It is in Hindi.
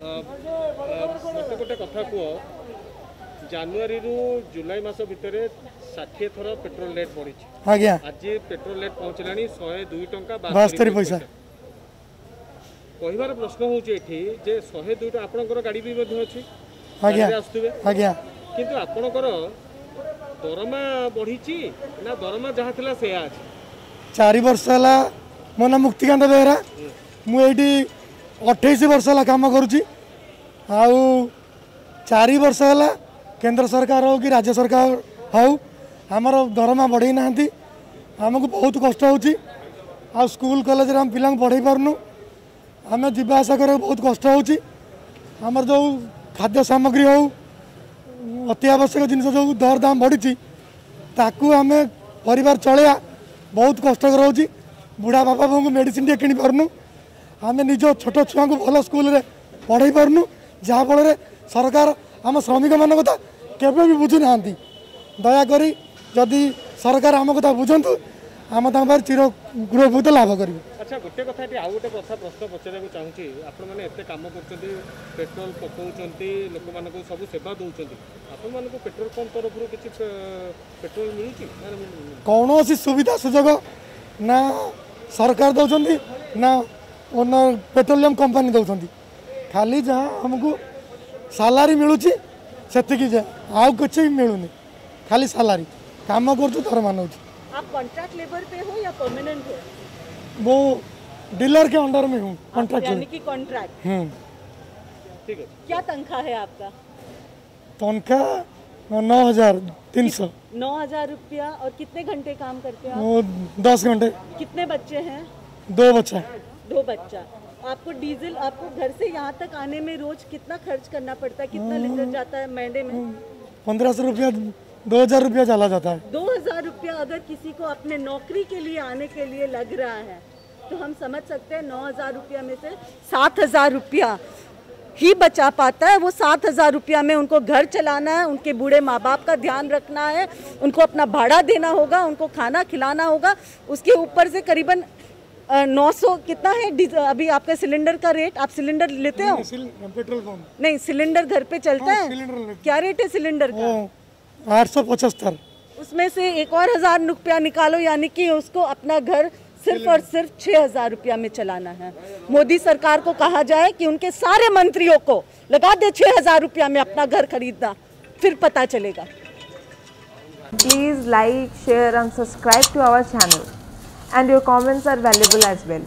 ମୋତେ ଗୋଟେ କଥା କୁହ। ଜାନୁଆରୀରୁ ଜୁଲାଇ ମାସ ଭିତରେ ଷାଠିଏ ଥର ପେଟ୍ରୋଲ ରେଟ୍ ବଢ଼ିଛି। ଆଜ୍ଞା। ଆଜି ପେଟ୍ରୋଲ ରେଟ୍ ପହଞ୍ଚିଲାଣି ଶହେ ଦୁଇ ଟଙ୍କା ବାସ୍ତରି ପଇସା। କହିବାର ପ୍ରଶ୍ନ ହେଉଛି ଏଠି ଯେ ଶହେ ଦୁଇ ଟଙ୍କା ଆପଣଙ୍କର ଗାଡ଼ି ବି ମଧ୍ୟ ଅଛି ଆଜ୍ଞା। ଗାଡ଼ିରେ ଆସୁଥିବେ। ଆଜ୍ଞା। କିନ୍ତୁ ଆପଣଙ୍କର ଦରମା ବଢ଼ିଛି ନା ଦରମା ଯାହା ଥିଲା ସେୟା ଅଛି? ଚାରି ବର୍ଷ ହେଲା ମୋ ନାଁ ମୁକ୍ତିକାନ୍ତ ବେହେରା। ମୁଁ ଏଇଠି ଅଠେଇଶ ବର୍ଷ ହେଲା କାମ କରୁଛି। ଆଉ ଚାରି ବର୍ଷ ହେଲା କେନ୍ଦ୍ର ସରକାର ହେଉ କି ରାଜ୍ୟ ସରକାର ହେଉ ଆମର ଦରମା ବଢ଼େଇ ନାହାନ୍ତି। ଆମକୁ ବହୁତ କଷ୍ଟ ହେଉଛି। ଆଉ ସ୍କୁଲ କଲେଜରେ ଆମେ ପିଲାଙ୍କୁ ପଢ଼େଇ ପାରୁନୁ। ଆମେ ଯିବା ଆସିବା କରିବାକୁ ବହୁତ କଷ୍ଟ ହେଉଛି। ଆମର ଯେଉଁ ଖାଦ୍ୟ ସାମଗ୍ରୀ ହେଉ ଅତି ଆବଶ୍ୟକ ଜିନିଷ ଯେଉଁ ଦରଦାମ ବଢ଼ିଛି ତାକୁ ଆମେ ପରିବାର ଚଳେଇବା ବହୁତ କଷ୍ଟକର ହେଉଛି। ବୁଢ଼ା ବାପା ବୋଉଙ୍କୁ ମେଡ଼ିସିନ ଟିକେ କିଣିପାରୁନୁ ଆମେ ନିଜ ଛୋଟ ଛୁଆଙ୍କୁ ଭଲ ସ୍କୁଲରେ ପଢ଼େଇ ପାରୁନୁ ଯାହାଫଳରେ ସରକାର ଆମ ଶ୍ରମିକମାନଙ୍କ କଥା କେବେ ବି ବୁଝୁନାହାନ୍ତି। ଦୟାକରି ଯଦି ସରକାର ଆମ କଥା ବୁଝନ୍ତୁ ଆମେ ତାଙ୍କ ପାଖରେ ଚିର ଗୃହଭୂତ ଲାଭ କରିବୁ। ଆଚ୍ଛା ଗୋଟେ କଥା ଏଠି ଆଉ ଗୋଟେ କଥା ପ୍ରଶ୍ନ ପଚାରିବାକୁ ଚାହୁଁଛି। ଆପଣମାନେ ଏତେ କାମ କରୁଛନ୍ତି ପେଟ୍ରୋଲ ପକାଉଛନ୍ତି ଲୋକମାନଙ୍କୁ ସବୁ ସେବା ଦେଉଛନ୍ତି। ଆପଣମାନଙ୍କୁ ପେଟ୍ରୋଲ ପମ୍ପ ତରଫରୁ କିଛି ପେ- ପେଟ୍ରୋଲ ମିଳୁଛି? ନା ମିଳୁନି? କୌଣସି ସୁବିଧା ସୁଯୋଗ ନା ସରକାର ଦେଉଛନ୍ତି ନା ଓନର ପେଟ୍ରୋଲିୟମ କମ୍ପାନୀ ଦେଉଛନ୍ତି ଖାଲି ଯାହା ଆମକୁ ସାଲାରୀ ମିଳୁଛି ସେତିକି ଯା ଆଉ କିଛି ମିଳୁନି ଖାଲି ସାଲାରୀ କାମ କରୁଛୁ ଦରମା ନେଉଛି आप कॉन्ट्रैक्ट लेबर पे हो या परमानेंट हो वो डीलर के अंडर में हूँ कॉन्ट्रैक्ट यानी कि कॉन्ट्रैक्ट हम्म ଠିକ ଅଛି क्या तनख्वाह है आपका तनख्वाह नौ हजार तीन सौ नौ हजार रुपया और कितने घंटे काम करते हो वो दस घंटे आप कितने बच्चे हैं दो बच्चा दो बच्चा। आपको डीजल आपको घर से यहाँ तक आने में रोज कितना खर्च करना पड़ता है? कितना लीटर जाता है महीने में? पंद्रह सौ रुपया दो हज़ार रुपया चला जाता है। दो हज़ार रुपया अगर किसी को अपने नौकरी के लिए आने के लिए लग रहा है तो हम समझ सकते हैं नौ हज़ार रुपया में से सात हज़ार रुपया ही बचा पाता है। वो सात हज़ार रुपया में उनको घर चलाना है उनके बूढ़े माँ बाप का ध्यान रखना है उनको अपना भाड़ा देना होगा उनको खाना खिलाना होगा उसके ऊपर से करीबन नौ सौ कितना है? अभी आपका सिलेंडर का रेट आप सिलेंडर लेते हो? Petrol pump. नहीं सिलेंडर घर पे चलता है क्या रेट है सिलेंडर का? आठ सौ पचहत्तर। उसमें से एक और हज़ार रुपया निकालो यानी कि उसको अपना घर सिर्फ़ और सिर्फ़ छह हज़ार रुपया में चलाना है। मोदी सरकार को कहा जाए कि उनके सारे मंत्रियों को लगा दे छह हज़ार रुपया में अपना घर खरीदना फिर पता चलेगा। Please like share and subscribe to our channel. And your comments are valuable as well.